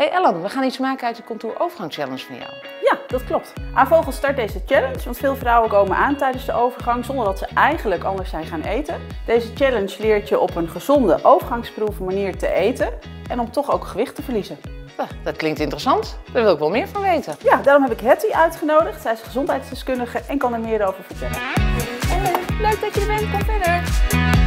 hey Ellen, we gaan iets maken uit de Contour Overgang Challenge van jou. Ja, dat klopt. Vogel start deze challenge, want veel vrouwen komen aan tijdens de overgang zonder dat ze eigenlijk anders zijn gaan eten. Deze challenge leert je op een gezonde, overgangsproeven manier te eten en om toch ook gewicht te verliezen. dat klinkt interessant. Daar wil ik wel meer van weten. Ja, daarom heb ik Hetty uitgenodigd. Zij is gezondheidsdeskundige en kan er meer over vertellen. Ellen, leuk dat je er bent. Kom verder.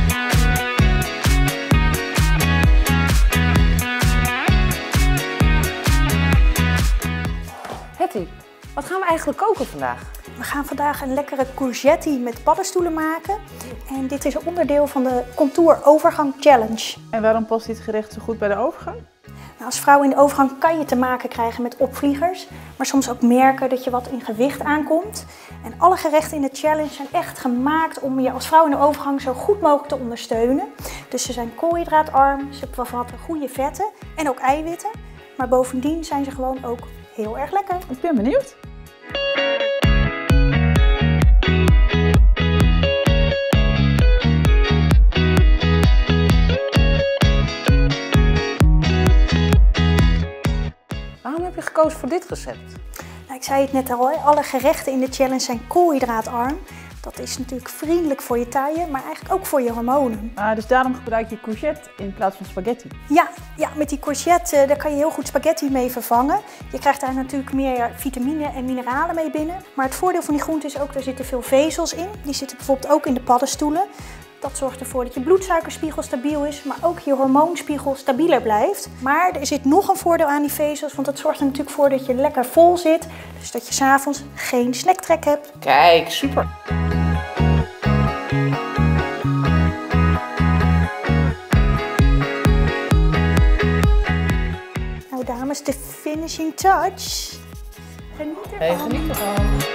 Wat gaan we eigenlijk koken vandaag? We gaan vandaag een lekkere courgette met paddenstoelen maken. En dit is een onderdeel van de Contour Overgang Challenge. En waarom past dit gerecht zo goed bij de overgang? Nou, als vrouw in de overgang kan je te maken krijgen met opvliegers, maar soms ook merken dat je wat in gewicht aankomt. En alle gerechten in de challenge zijn echt gemaakt om je als vrouw in de overgang zo goed mogelijk te ondersteunen. Dus ze zijn koolhydraatarm, ze bevatten goede vetten en ook eiwitten. Maar bovendien zijn ze gewoon ook heel erg lekker. Ik ben benieuwd. Waarom heb je gekozen voor dit recept? Nou, ik zei het net al, alle gerechten in de challenge zijn koolhydraatarm. Dat is natuurlijk vriendelijk voor je taille, maar eigenlijk ook voor je hormonen. Ah, dus daarom gebruik je courgette in plaats van spaghetti? Ja, ja met die courgette eh, daar kan je heel goed spaghetti mee vervangen. Je krijgt daar natuurlijk meer vitamine en mineralen mee binnen. Maar het voordeel van die groente is ook, er zitten veel vezels in. Die zitten bijvoorbeeld ook in de paddenstoelen. Dat zorgt ervoor dat je bloedsuikerspiegel stabiel is, maar ook je hormoonspiegel stabieler blijft. Maar er zit nog een voordeel aan die vezels, want het zorgt er natuurlijk voor dat je lekker vol zit. Dus dat je s'avonds geen snacktrek hebt. Kijk, super. Dames, de finishing touch. Geniet ervan. Hey, geniet ervan.